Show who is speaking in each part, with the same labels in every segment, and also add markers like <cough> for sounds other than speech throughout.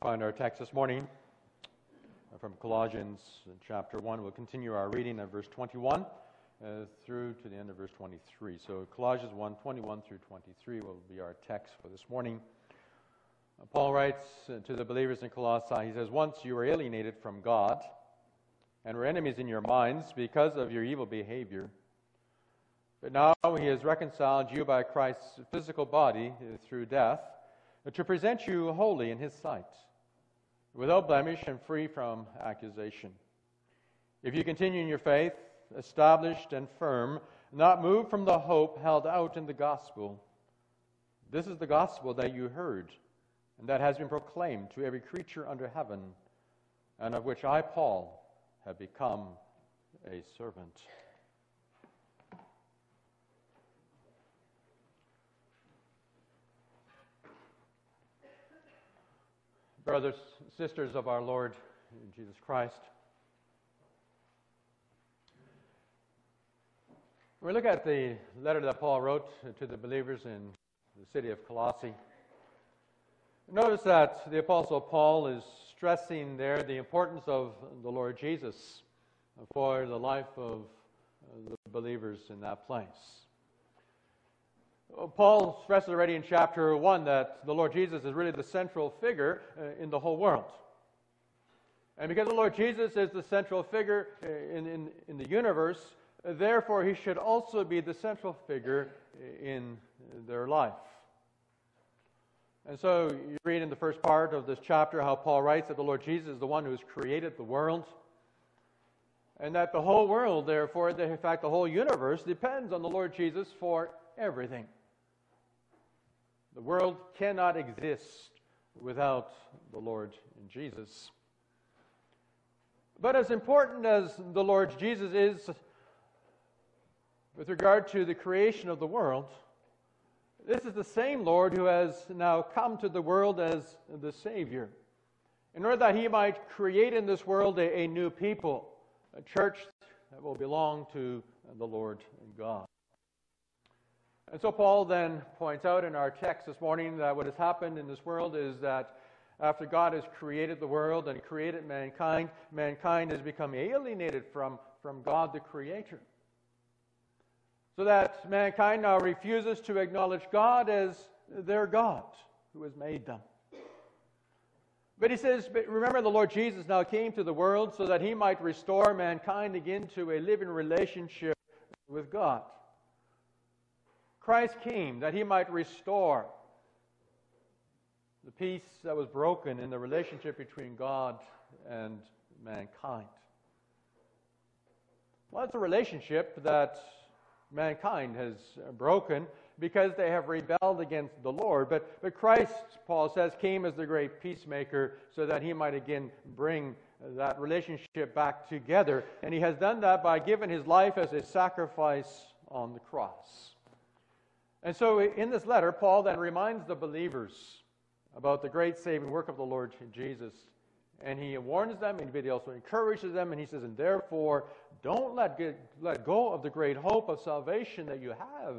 Speaker 1: We'll find our text this morning from Colossians chapter 1. We'll continue our reading at verse 21 uh, through to the end of verse 23. So Colossians 1 21 through 23 will be our text for this morning. Uh, Paul writes to the believers in Colossae, he says, Once you were alienated from God and were enemies in your minds because of your evil behavior. But now he has reconciled you by Christ's physical body uh, through death to present you holy in his sight, without blemish and free from accusation. If you continue in your faith, established and firm, not moved from the hope held out in the gospel, this is the gospel that you heard and that has been proclaimed to every creature under heaven, and of which I, Paul, have become a servant. Brothers, sisters of our Lord Jesus Christ. We look at the letter that Paul wrote to the believers in the city of Colossae. Notice that the Apostle Paul is stressing there the importance of the Lord Jesus for the life of the believers in that place. Paul stressed already in chapter 1 that the Lord Jesus is really the central figure uh, in the whole world. And because the Lord Jesus is the central figure uh, in, in, in the universe, uh, therefore he should also be the central figure in their life. And so you read in the first part of this chapter how Paul writes that the Lord Jesus is the one who has created the world. And that the whole world, therefore, in fact, the whole universe depends on the Lord Jesus for everything. The world cannot exist without the Lord Jesus. But as important as the Lord Jesus is with regard to the creation of the world, this is the same Lord who has now come to the world as the Savior, in order that he might create in this world a, a new people, a church that will belong to the Lord God. And so Paul then points out in our text this morning that what has happened in this world is that after God has created the world and created mankind, mankind has become alienated from, from God the Creator. So that mankind now refuses to acknowledge God as their God who has made them. But he says, but remember, the Lord Jesus now came to the world so that he might restore mankind again to a living relationship with God. Christ came that he might restore the peace that was broken in the relationship between God and mankind. Well, it's a relationship that mankind has broken because they have rebelled against the Lord. But, but Christ, Paul says, came as the great peacemaker so that he might again bring that relationship back together. And he has done that by giving his life as a sacrifice on the cross. And so in this letter, Paul then reminds the believers about the great saving work of the Lord Jesus. And he warns them, and he also encourages them, and he says, And therefore, don't let, get, let go of the great hope of salvation that you have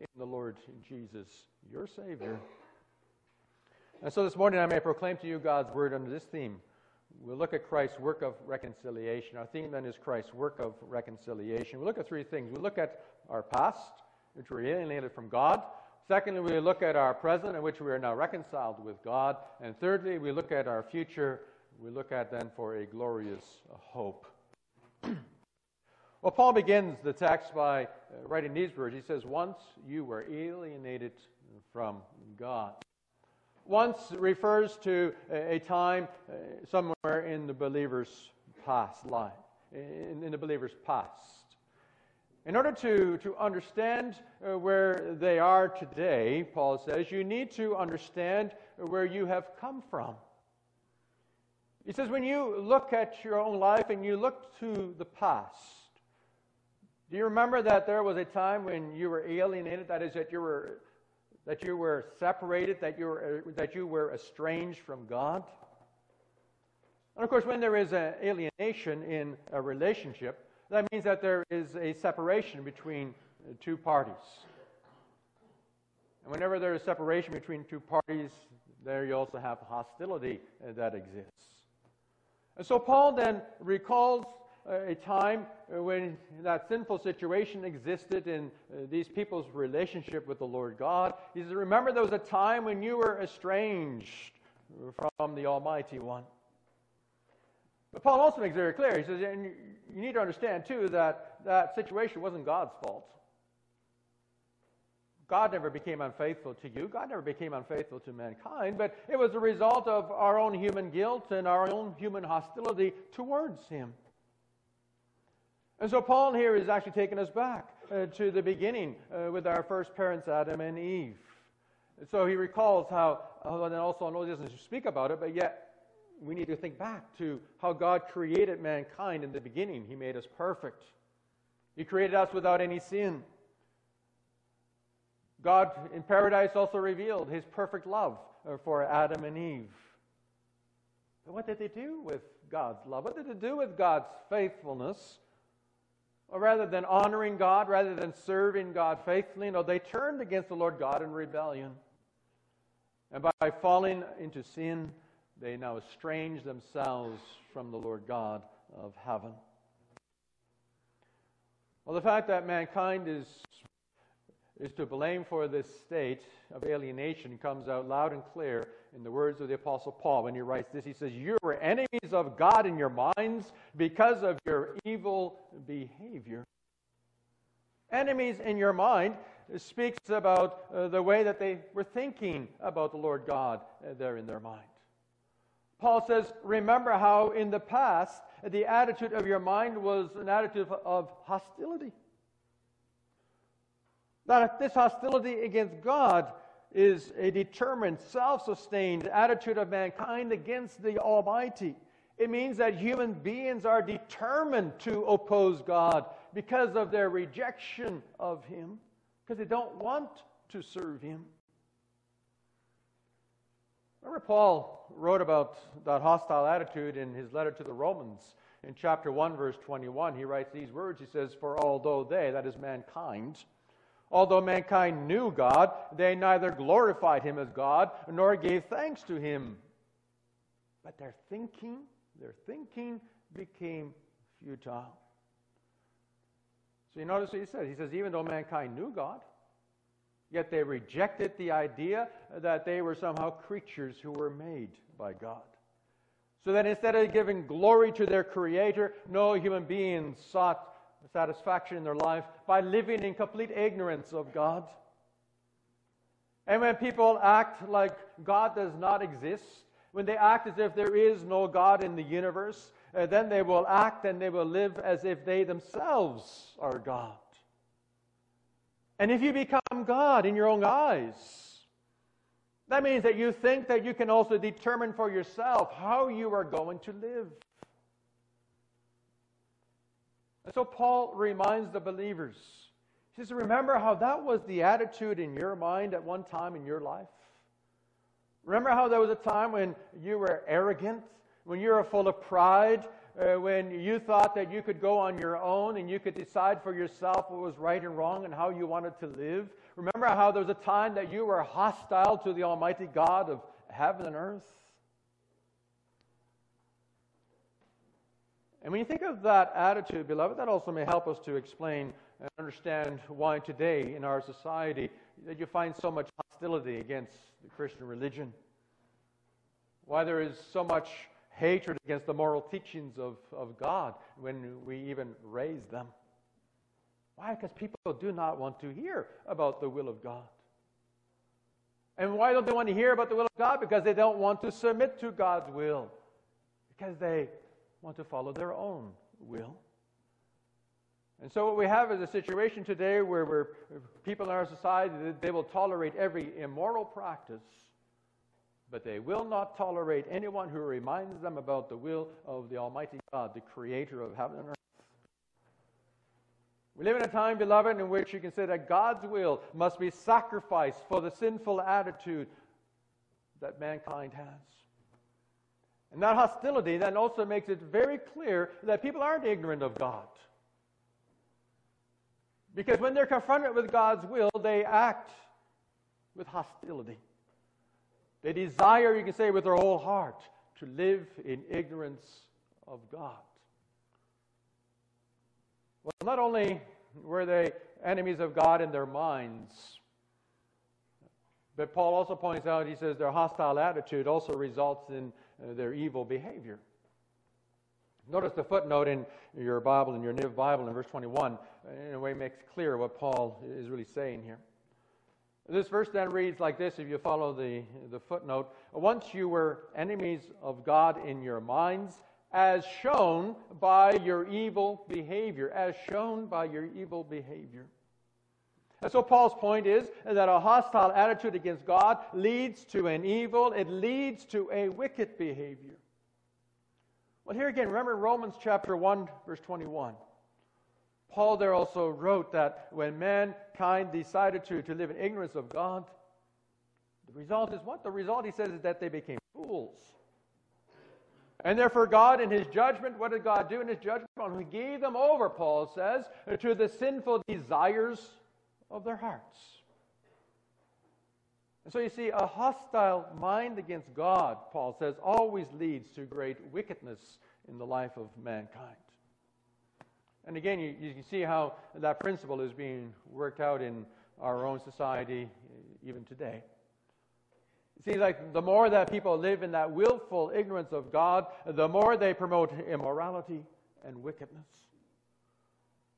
Speaker 1: in the Lord Jesus, your Savior. And so this morning, I may proclaim to you God's word under this theme. We'll look at Christ's work of reconciliation. Our theme then is Christ's work of reconciliation. We'll look at three things. We'll look at our past, which we're alienated from God. Secondly, we look at our present, in which we are now reconciled with God. And thirdly, we look at our future. We look at then for a glorious hope. <clears throat> well, Paul begins the text by uh, writing these words. He says, Once you were alienated from God. Once refers to a time uh, somewhere in the believer's past life, in, in the believer's past. In order to, to understand uh, where they are today, Paul says, you need to understand where you have come from. He says, when you look at your own life and you look to the past, do you remember that there was a time when you were alienated? That is, that you were, that you were separated, that you were, that you were estranged from God? And of course, when there is an alienation in a relationship, that means that there is a separation between uh, two parties. And whenever there is separation between two parties, there you also have hostility uh, that exists. And so Paul then recalls uh, a time when that sinful situation existed in uh, these people's relationship with the Lord God. He says, Remember, there was a time when you were estranged from the Almighty One. But Paul also makes it very clear. He says, and you need to understand, too, that that situation wasn't God's fault. God never became unfaithful to you. God never became unfaithful to mankind, but it was a result of our own human guilt and our own human hostility towards Him. And so Paul here is actually taking us back uh, to the beginning uh, with our first parents, Adam and Eve. So he recalls how, and also I know he doesn't speak about it, but yet we need to think back to how God created mankind in the beginning. He made us perfect. He created us without any sin. God in paradise also revealed his perfect love uh, for Adam and Eve. But what did they do with God's love? What did they do with God's faithfulness? Or rather than honoring God, rather than serving God faithfully, no, they turned against the Lord God in rebellion. And by falling into sin, they now estrange themselves from the Lord God of heaven. Well, the fact that mankind is, is to blame for this state of alienation comes out loud and clear in the words of the Apostle Paul when he writes this. He says, You were enemies of God in your minds because of your evil behavior. Enemies in your mind speaks about uh, the way that they were thinking about the Lord God uh, there in their mind. Paul says, Remember how in the past the attitude of your mind was an attitude of hostility. That this hostility against God is a determined, self sustained attitude of mankind against the Almighty. It means that human beings are determined to oppose God because of their rejection of Him, because they don't want to serve Him. Remember, Paul wrote about that hostile attitude in his letter to the Romans. In chapter 1, verse 21, he writes these words. He says, For although they, that is mankind, although mankind knew God, they neither glorified him as God nor gave thanks to him. But their thinking, their thinking became futile. So you notice what he says. He says, even though mankind knew God, Yet they rejected the idea that they were somehow creatures who were made by God. So that instead of giving glory to their Creator, no human being sought satisfaction in their life by living in complete ignorance of God. And when people act like God does not exist, when they act as if there is no God in the universe, uh, then they will act and they will live as if they themselves are God. And if you become God in your own eyes, that means that you think that you can also determine for yourself how you are going to live. And so Paul reminds the believers. He says, Remember how that was the attitude in your mind at one time in your life? Remember how there was a time when you were arrogant, when you were full of pride, uh, when you thought that you could go on your own and you could decide for yourself what was right and wrong and how you wanted to live. Remember how there was a time that you were hostile to the Almighty God of heaven and earth? And when you think of that attitude, beloved, that also may help us to explain and understand why today in our society that you find so much hostility against the Christian religion. Why there is so much hatred against the moral teachings of, of God when we even raise them. Why? Because people do not want to hear about the will of God. And why don't they want to hear about the will of God? Because they don't want to submit to God's will. Because they want to follow their own will. And so what we have is a situation today where people in our society, they will tolerate every immoral practice but they will not tolerate anyone who reminds them about the will of the Almighty God, the creator of heaven and earth. We live in a time, beloved, in which you can say that God's will must be sacrificed for the sinful attitude that mankind has. And that hostility then also makes it very clear that people aren't ignorant of God. Because when they're confronted with God's will, they act with hostility. They desire, you can say, with their whole heart to live in ignorance of God. Well, not only were they enemies of God in their minds, but Paul also points out, he says, their hostile attitude also results in uh, their evil behavior. Notice the footnote in your Bible, in your Niv Bible, in verse 21, in a way makes clear what Paul is really saying here. This verse then reads like this if you follow the, the footnote Once you were enemies of God in your minds, as shown by your evil behavior. As shown by your evil behavior. And so Paul's point is that a hostile attitude against God leads to an evil, it leads to a wicked behavior. Well, here again, remember Romans chapter 1, verse 21. Paul there also wrote that when mankind decided to, to live in ignorance of God, the result is what? The result, he says, is that they became fools. And therefore, God, in his judgment, what did God do in his judgment? He gave them over, Paul says, to the sinful desires of their hearts. And so you see, a hostile mind against God, Paul says, always leads to great wickedness in the life of mankind. And again, you, you can see how that principle is being worked out in our own society eh, even today. See, like the more that people live in that willful ignorance of God, the more they promote immorality and wickedness.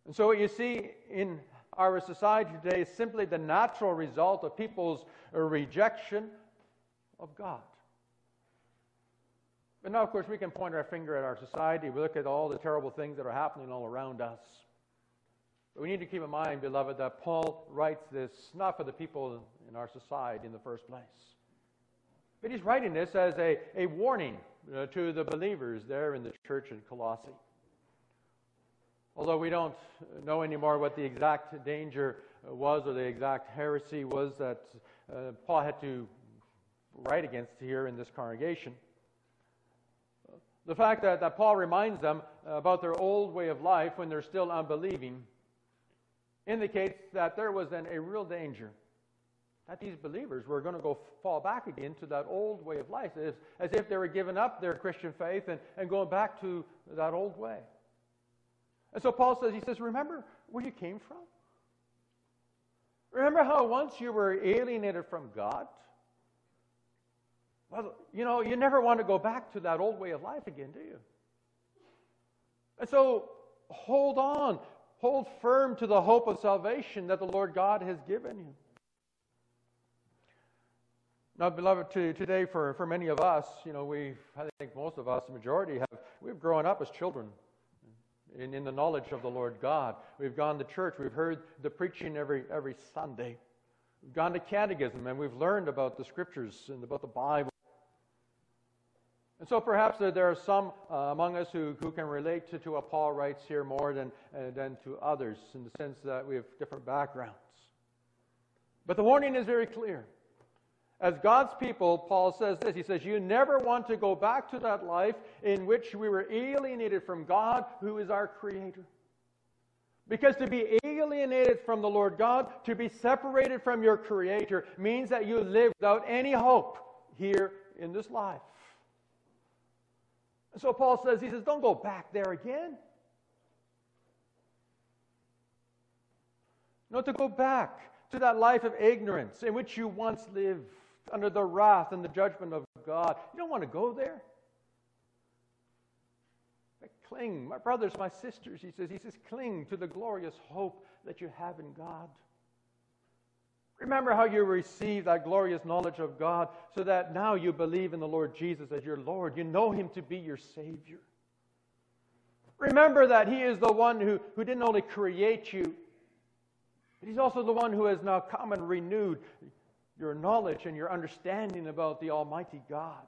Speaker 1: And so, what you see in our society today is simply the natural result of people's rejection of God. But now, of course, we can point our finger at our society. We look at all the terrible things that are happening all around us. But we need to keep in mind, beloved, that Paul writes this not for the people in our society in the first place. But he's writing this as a, a warning uh, to the believers there in the church in Colossae. Although we don't know anymore what the exact danger was or the exact heresy was that uh, Paul had to write against here in this congregation. The fact that, that Paul reminds them uh, about their old way of life when they're still unbelieving indicates that there was then a real danger that these believers were going to go fall back again to that old way of life, as, as if they were giving up their Christian faith and, and going back to that old way. And so Paul says, he says, remember where you came from? Remember how once you were alienated from God? Well, you know, you never want to go back to that old way of life again, do you? And so hold on, hold firm to the hope of salvation that the Lord God has given you. Now, beloved, to, today for, for many of us, you know, we I think most of us, the majority, have we've grown up as children in, in the knowledge of the Lord God. We've gone to church. We've heard the preaching every every Sunday. We've gone to catechism and we've learned about the scriptures and about the Bible. And so perhaps there are some uh, among us who, who can relate to, to what Paul writes here more than, uh, than to others in the sense that we have different backgrounds. But the warning is very clear. As God's people, Paul says this. He says, You never want to go back to that life in which we were alienated from God, who is our Creator. Because to be alienated from the Lord God, to be separated from your Creator, means that you live without any hope here in this life. And so Paul says, He says, Don't go back there again. No, to go back to that life of ignorance in which you once lived under the wrath and the judgment of God. You don't want to go there. But cling, my brothers, my sisters, he says, he says, cling to the glorious hope that you have in God. Remember how you received that glorious knowledge of God so that now you believe in the Lord Jesus as your Lord. You know him to be your Savior. Remember that he is the one who, who didn't only create you, but he's also the one who has now come and renewed your knowledge and your understanding about the Almighty God.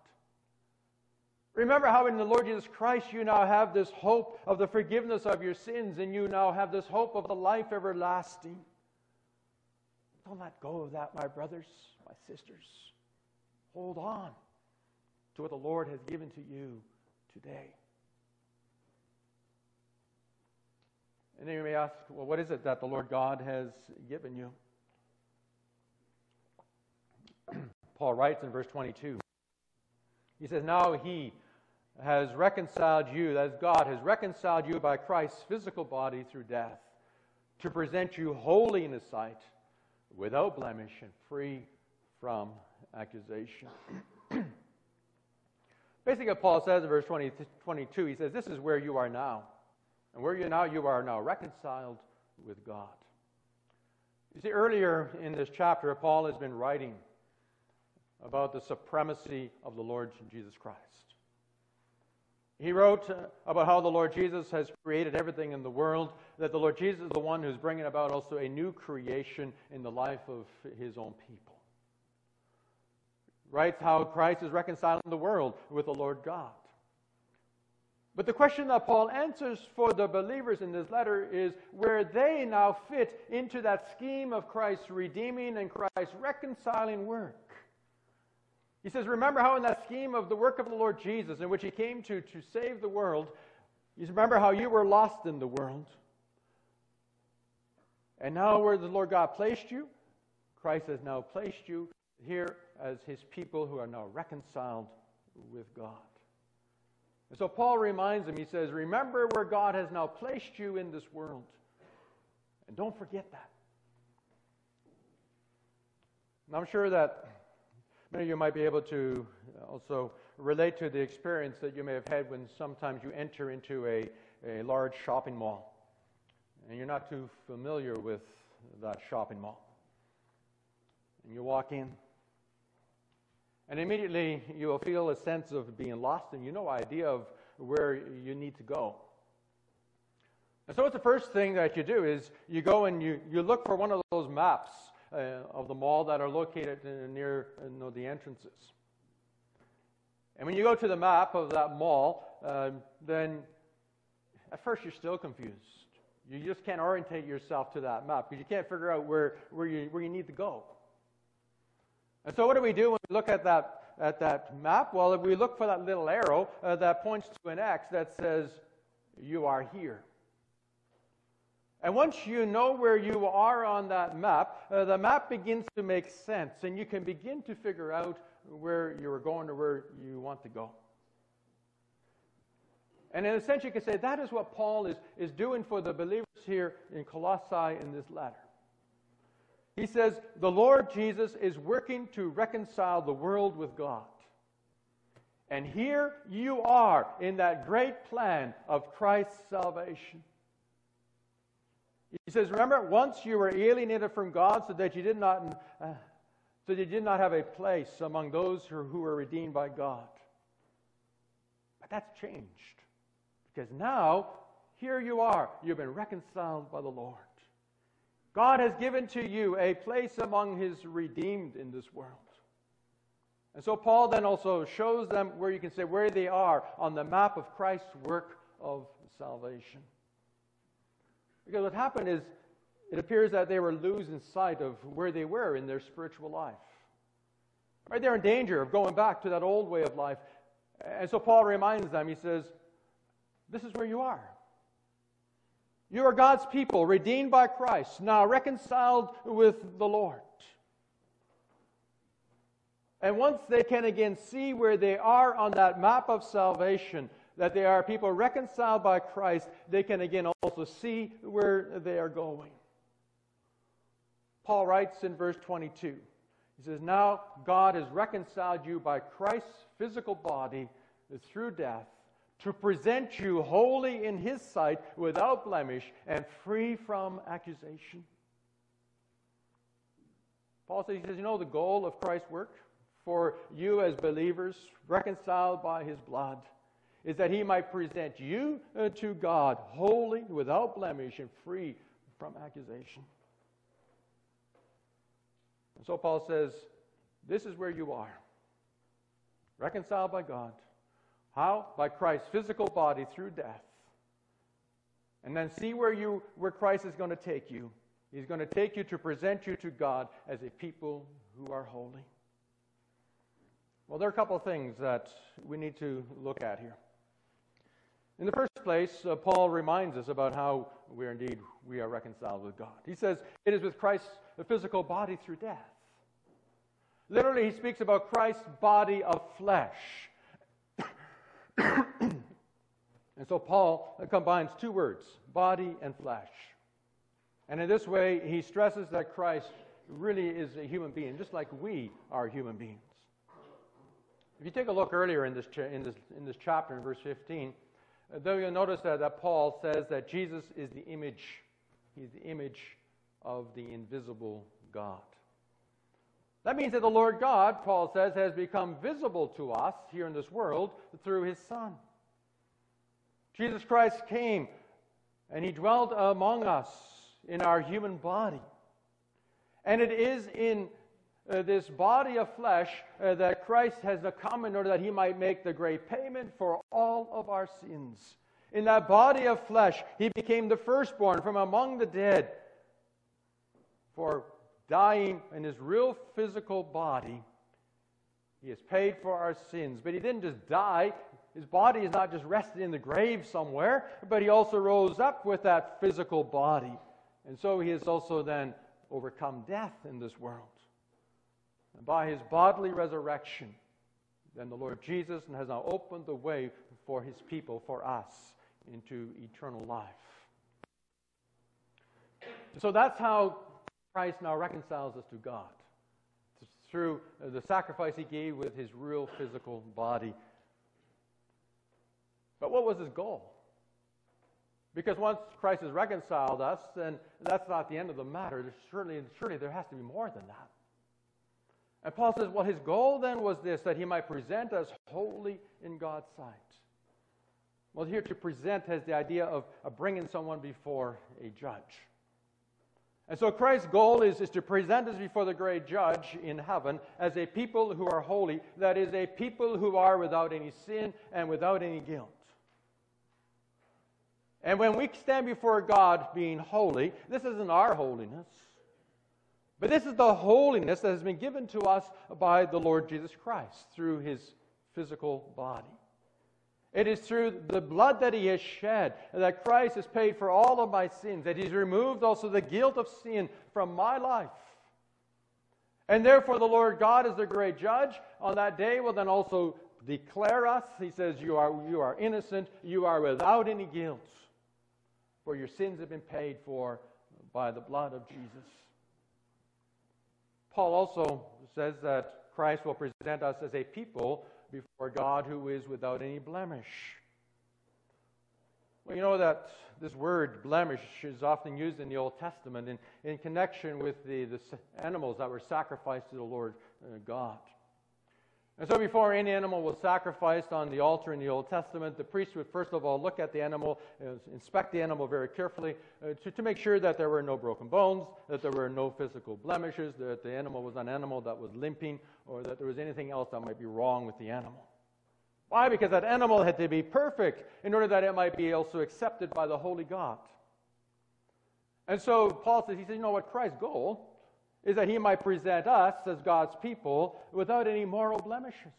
Speaker 1: Remember how in the Lord Jesus Christ you now have this hope of the forgiveness of your sins, and you now have this hope of the life everlasting. Don't let go of that, my brothers, my sisters. Hold on to what the Lord has given to you today. And then you may ask, well, what is it that the Lord God has given you? <clears throat> Paul writes in verse 22. He says, Now he has reconciled you, that is, God has reconciled you by Christ's physical body through death, to present you holy in his sight, without blemish and free from accusation. <clears throat> Basically, what Paul says in verse 20, 22, he says, This is where you are now. And where you're now, you are now reconciled with God. You see, earlier in this chapter, Paul has been writing about the supremacy of the Lord Jesus Christ. He wrote about how the Lord Jesus has created everything in the world, that the Lord Jesus is the one who's bringing about also a new creation in the life of his own people. Writes how Christ is reconciling the world with the Lord God. But the question that Paul answers for the believers in this letter is where they now fit into that scheme of Christ's redeeming and Christ's reconciling work. He says, Remember how in that scheme of the work of the Lord Jesus, in which he came to, to save the world, you remember how you were lost in the world. And now, where the Lord God placed you, Christ has now placed you here as his people who are now reconciled with God. And so Paul reminds him, he says, Remember where God has now placed you in this world. And don't forget that. And I'm sure that you might be able to uh, also relate to the experience that you may have had when sometimes you enter into a, a large shopping mall and you're not too familiar with that shopping mall. And you walk in, and immediately you will feel a sense of being lost and you no idea of where you need to go. And so, what's the first thing that you do is you go and you, you look for one of those maps uh, of the mall that are located near you know, the entrances. And when you go to the map of that mall, uh, then at first you're still confused. You just can't orientate yourself to that map because you can't figure out where, where, you, where you need to go. And so, what do we do when we look at that, at that map? Well, if we look for that little arrow uh, that points to an X that says, You are here. And once you know where you are on that map, uh, the map begins to make sense, and you can begin to figure out where you are going or where you want to go. And in a sense, you can say that is what Paul is, is doing for the believers here in Colossae in this letter. He says, The Lord Jesus is working to reconcile the world with God. And here you are in that great plan of Christ's salvation. He says, Remember, once you were alienated from God so that you did not, uh, so you did not have a place among those who, who were redeemed by God. But that's changed. Because now, here you are. You've been reconciled by the Lord. God has given to you a place among his redeemed in this world. And so Paul then also shows them where you can say where they are on the map of Christ's work of salvation. Because what happened is it appears that they were losing sight of where they were in their spiritual life. Right? They're in danger of going back to that old way of life. And so Paul reminds them, he says, This is where you are. You are God's people, redeemed by Christ, now reconciled with the Lord. And once they can again see where they are on that map of salvation, that they are people reconciled by Christ, they can again also see where they are going. Paul writes in verse 22, he says, Now God has reconciled you by Christ's physical body through death to present you holy in his sight, without blemish, and free from accusation. Paul says, he says, You know the goal of Christ's work for you as believers, reconciled by his blood, is that he might present you uh, to God holy, without blemish, and free from accusation. And so Paul says, This is where you are, reconciled by God how? By Christ's physical body through death. And then see where you where Christ is going to take you. He's going to take you to present you to God as a people who are holy. Well, there are a couple of things that we need to look at here. In the first place, uh, Paul reminds us about how we are indeed we are reconciled with God. He says it is with Christ's physical body through death. Literally, he speaks about Christ's body of flesh. <coughs> and so Paul combines two words body and flesh. And in this way, he stresses that Christ really is a human being, just like we are human beings. If you take a look earlier in this, cha- in this, in this chapter, in verse 15, uh, though you'll notice that, that Paul says that Jesus is the image, he's the image of the invisible God. That means that the Lord God, Paul says, has become visible to us here in this world through his Son. Jesus Christ came and he dwelt among us in our human body. And it is in uh, this body of flesh uh, that Christ has come in order that he might make the great payment for all of our sins. In that body of flesh, he became the firstborn from among the dead. For dying in his real physical body, he has paid for our sins. But he didn't just die. His body is not just rested in the grave somewhere, but he also rose up with that physical body. And so he has also then overcome death in this world. And by his bodily resurrection, then the Lord Jesus has now opened the way for his people, for us, into eternal life. So that's how Christ now reconciles us to God through the sacrifice he gave with his real physical body. But what was his goal? Because once Christ has reconciled us, then that's not the end of the matter. Surely, surely there has to be more than that. And Paul says, well, his goal then was this that he might present us holy in God's sight. Well, here to present has the idea of, of bringing someone before a judge. And so Christ's goal is, is to present us before the great judge in heaven as a people who are holy, that is, a people who are without any sin and without any guilt. And when we stand before God being holy, this isn't our holiness, but this is the holiness that has been given to us by the Lord Jesus Christ through his physical body. It is through the blood that he has shed that Christ has paid for all of my sins, that he's removed also the guilt of sin from my life. And therefore, the Lord God is the great judge. On that day, will then also declare us. He says, You are, you are innocent, you are without any guilt for your sins have been paid for by the blood of Jesus. Paul also says that Christ will present us as a people before God who is without any blemish. Well, you know that this word blemish is often used in the Old Testament in, in connection with the, the animals that were sacrificed to the Lord uh, God. And so, before any animal was sacrificed on the altar in the Old Testament, the priest would first of all look at the animal, inspect the animal very carefully uh, to, to make sure that there were no broken bones, that there were no physical blemishes, that the animal was an animal that was limping, or that there was anything else that might be wrong with the animal. Why? Because that animal had to be perfect in order that it might be also accepted by the holy God. And so Paul says, he says, you know what, Christ's goal is that he might present us as God's people without any moral blemishes.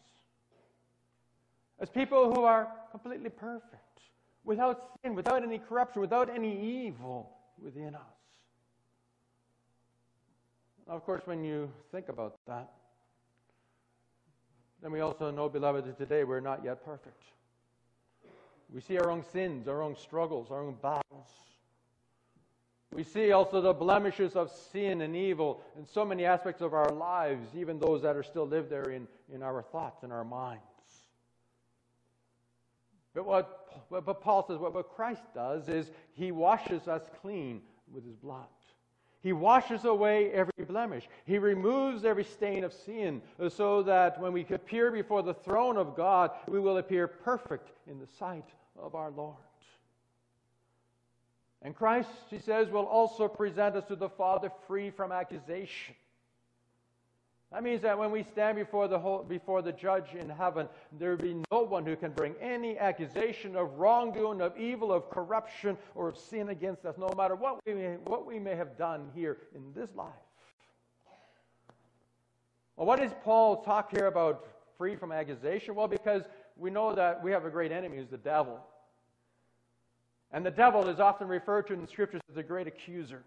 Speaker 1: As people who are completely perfect, without sin, without any corruption, without any evil within us. Now, of course, when you think about that, then we also know, beloved, that today we're not yet perfect. We see our own sins, our own struggles, our own battles. We see also the blemishes of sin and evil in so many aspects of our lives, even those that are still lived there in, in our thoughts and our minds. But what but Paul says, what, what Christ does is he washes us clean with his blood. He washes away every blemish. He removes every stain of sin so that when we appear before the throne of God, we will appear perfect in the sight of our Lord. And Christ, she says, will also present us to the Father free from accusation. That means that when we stand before the, whole, before the judge in heaven, there will be no one who can bring any accusation of wrongdoing, of evil, of corruption, or of sin against us, no matter what we may, what we may have done here in this life. Well, what does Paul talk here about free from accusation? Well, because we know that we have a great enemy who's the devil. And the devil is often referred to in the scriptures as the great accuser.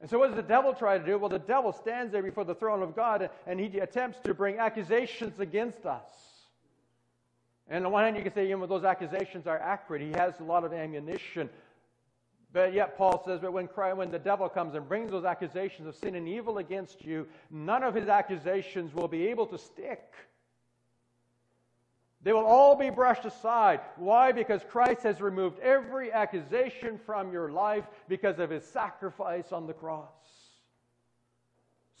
Speaker 1: And so, what does the devil try to do? Well, the devil stands there before the throne of God and he attempts to bring accusations against us. And on the one hand, you can say, you know, those accusations are accurate. He has a lot of ammunition. But yet, Paul says, but when, Christ, when the devil comes and brings those accusations of sin and evil against you, none of his accusations will be able to stick. They will all be brushed aside. Why? Because Christ has removed every accusation from your life because of his sacrifice on the cross.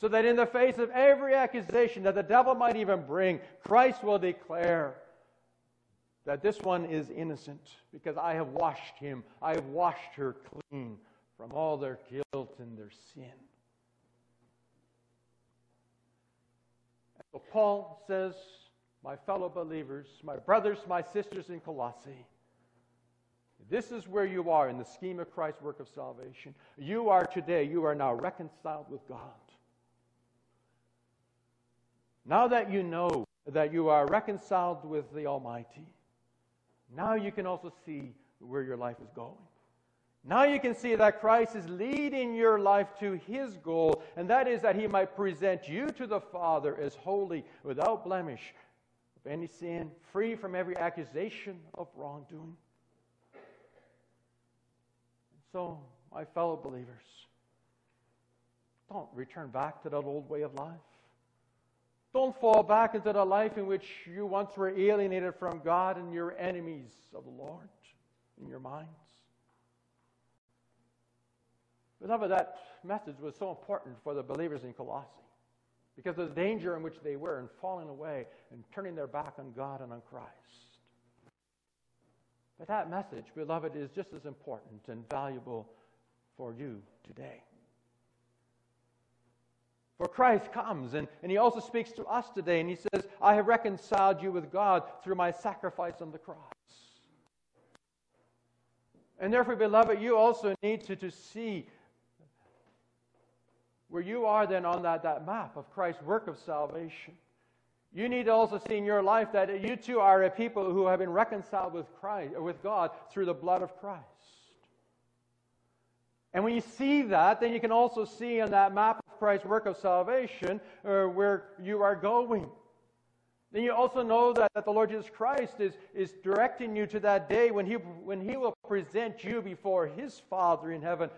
Speaker 1: So that in the face of every accusation that the devil might even bring, Christ will declare that this one is innocent because I have washed him, I have washed her clean from all their guilt and their sin. So Paul says, my fellow believers, my brothers, my sisters in Colossae. This is where you are in the scheme of Christ's work of salvation. You are today, you are now reconciled with God. Now that you know that you are reconciled with the Almighty, now you can also see where your life is going. Now you can see that Christ is leading your life to his goal, and that is that he might present you to the Father as holy, without blemish, any sin, free from every accusation of wrongdoing. So, my fellow believers, don't return back to that old way of life. Don't fall back into the life in which you once were alienated from God and you're enemies of the Lord in your minds. Beloved, that message was so important for the believers in Colossae because of the danger in which they were and falling away and turning their back on God and on Christ. But that message, beloved, is just as important and valuable for you today. For Christ comes, and, and he also speaks to us today, and he says, I have reconciled you with God through my sacrifice on the cross. And therefore, beloved, you also need to, to see where you are then on that, that map of Christ's work of salvation. You need to also see in your life that you too are a people who have been reconciled with Christ with God through the blood of Christ. And when you see that, then you can also see on that map of Christ's work of salvation uh, where you are going. Then you also know that, that the Lord Jesus Christ is, is directing you to that day when he, when he will present you before His Father in heaven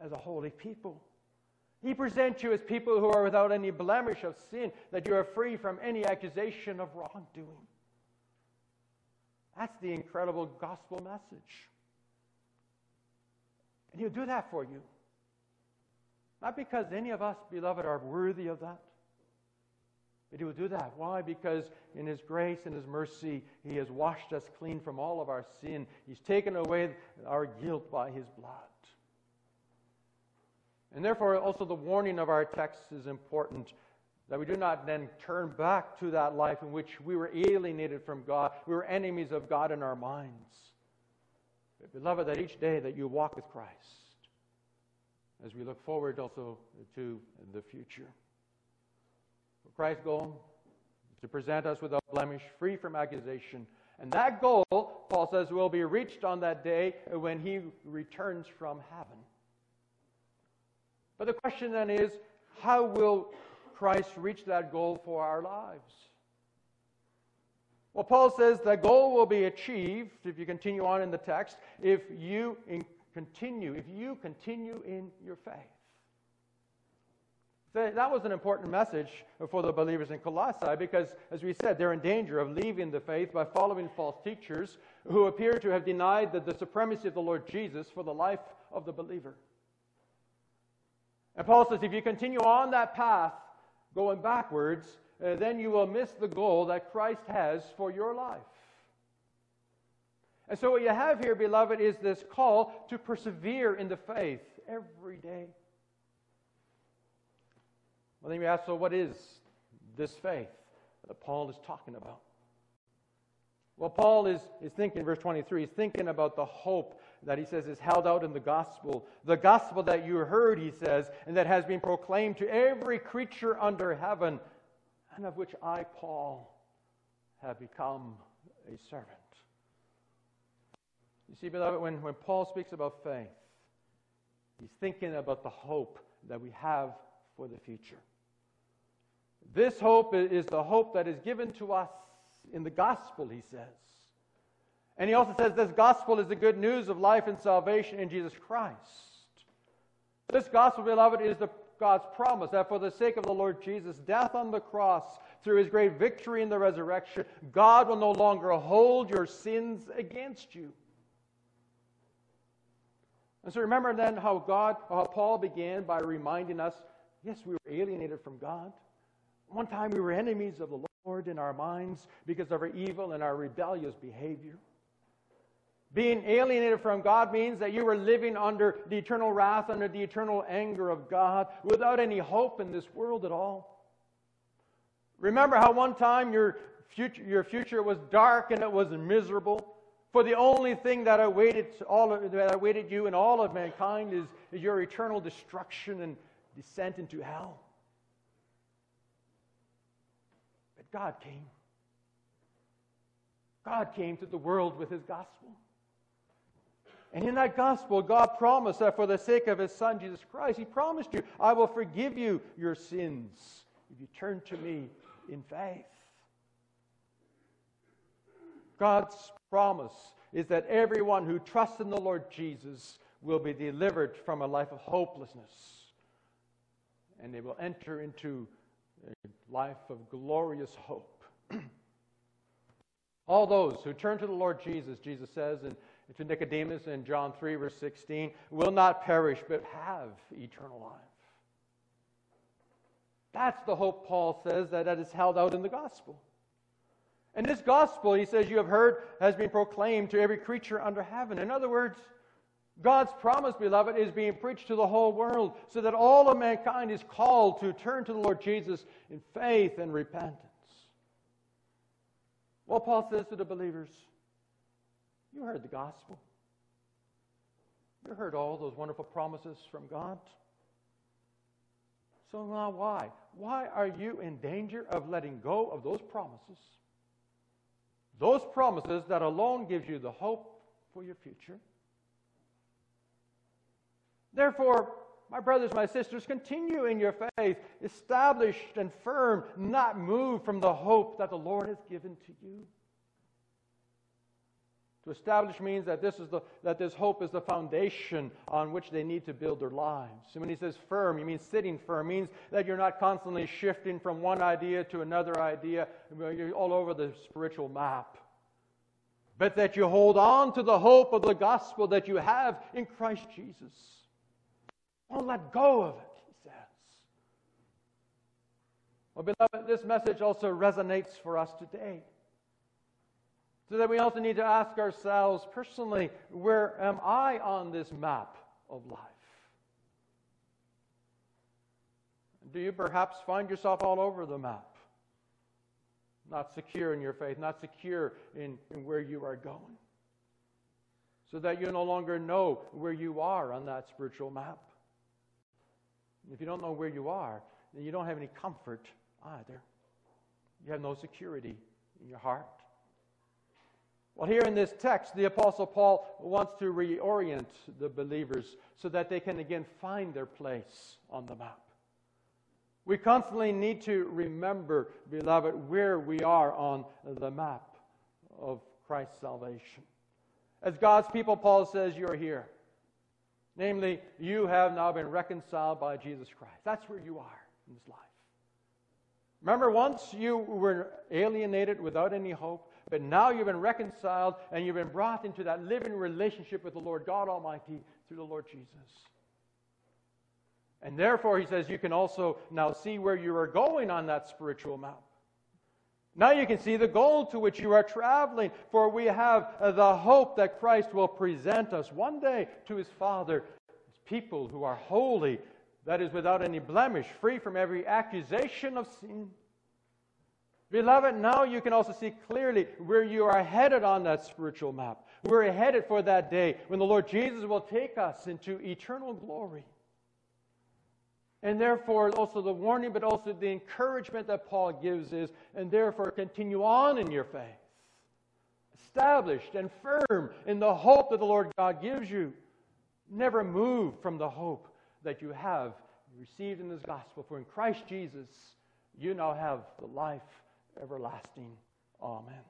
Speaker 1: as a holy people. He presents you as people who are without any blemish of sin, that you are free from any accusation of wrongdoing. That's the incredible gospel message. And He'll do that for you. Not because any of us, beloved, are worthy of that. But He will do that. Why? Because in His grace and His mercy, He has washed us clean from all of our sin. He's taken away our guilt by His blood. And therefore, also the warning of our text is important that we do not then turn back to that life in which we were alienated from God, we were enemies of God in our minds. But beloved, that each day that you walk with Christ, as we look forward also to the future. For Christ's goal is to present us without blemish, free from accusation. And that goal, Paul says, will be reached on that day when he returns from heaven. But the question then is how will Christ reach that goal for our lives? Well, Paul says that goal will be achieved, if you continue on in the text, if you continue, if you continue in your faith. That was an important message for the believers in Colossae because, as we said, they're in danger of leaving the faith by following false teachers who appear to have denied the, the supremacy of the Lord Jesus for the life of the believer. And Paul says if you continue on that path, going backwards, uh, then you will miss the goal that Christ has for your life. And so, what you have here, beloved, is this call to persevere in the faith every day. Well, then you ask, so what is this faith that Paul is talking about? Well, Paul is, is thinking, verse 23, he's thinking about the hope that he says is held out in the gospel. The gospel that you heard, he says, and that has been proclaimed to every creature under heaven, and of which I, Paul, have become a servant. You see, beloved, when, when Paul speaks about faith, He's thinking about the hope that we have for the future. This hope is the hope that is given to us in the gospel, he says. And he also says this gospel is the good news of life and salvation in Jesus Christ. This gospel, beloved, is the, God's promise that for the sake of the Lord Jesus' death on the cross, through his great victory in the resurrection, God will no longer hold your sins against you. And so remember then how God, how Paul began by reminding us, yes, we were alienated from God. One time we were enemies of the Lord in our minds because of our evil and our rebellious behavior. Being alienated from God means that you were living under the eternal wrath, under the eternal anger of God, without any hope in this world at all. Remember how one time your future, your future was dark and it was miserable? For the only thing that awaited, all of, that awaited you and all of mankind is, is your eternal destruction and descent into hell. But God came. God came to the world with his gospel. And in that gospel, God promised that for the sake of his son, Jesus Christ, he promised you, I will forgive you your sins if you turn to me in faith. God's promise is that everyone who trusts in the Lord Jesus will be delivered from a life of hopelessness and they will enter into a life of glorious hope. <clears throat> All those who turn to the Lord Jesus, Jesus says in, to Nicodemus in John 3, verse 16, will not perish but have eternal life. That's the hope Paul says that, that is held out in the gospel. And this gospel, he says, you have heard, has been proclaimed to every creature under heaven. In other words, God's promise, beloved, is being preached to the whole world so that all of mankind is called to turn to the Lord Jesus in faith and repentance. Well, Paul says to the believers, You heard the gospel. You heard all those wonderful promises from God. So now why? Why are you in danger of letting go of those promises? Those promises that alone gives you the hope for your future. Therefore, my brothers, my sisters, continue in your faith, established and firm, not moved from the hope that the Lord has given to you. To establish means that this, is the, that this hope is the foundation on which they need to build their lives. And when he says firm, he means sitting firm, means that you're not constantly shifting from one idea to another idea. You're all over the spiritual map. But that you hold on to the hope of the gospel that you have in Christ Jesus. Don't let go of it, he says. Well, beloved, this message also resonates for us today. So that we also need to ask ourselves personally where am I on this map of life? Do you perhaps find yourself all over the map? Not secure in your faith, not secure in, in where you are going. So that you no longer know where you are on that spiritual map. If you don't know where you are, then you don't have any comfort either. You have no security in your heart. Well, here in this text, the Apostle Paul wants to reorient the believers so that they can again find their place on the map. We constantly need to remember, beloved, where we are on the map of Christ's salvation. As God's people, Paul says, you're here. Namely, you have now been reconciled by Jesus Christ. That's where you are in this life. Remember, once you were alienated without any hope, but now you've been reconciled and you've been brought into that living relationship with the Lord God Almighty through the Lord Jesus. And therefore, he says, you can also now see where you are going on that spiritual map. Now you can see the goal to which you are traveling, for we have uh, the hope that Christ will present us one day to his Father as people who are holy, that is, without any blemish, free from every accusation of sin. Beloved, now you can also see clearly where you are headed on that spiritual map. We're headed for that day when the Lord Jesus will take us into eternal glory. And therefore, also the warning, but also the encouragement that Paul gives is, and therefore continue on in your faith, established and firm in the hope that the Lord God gives you. Never move from the hope that you have received in this gospel. For in Christ Jesus, you now have the life everlasting. Amen.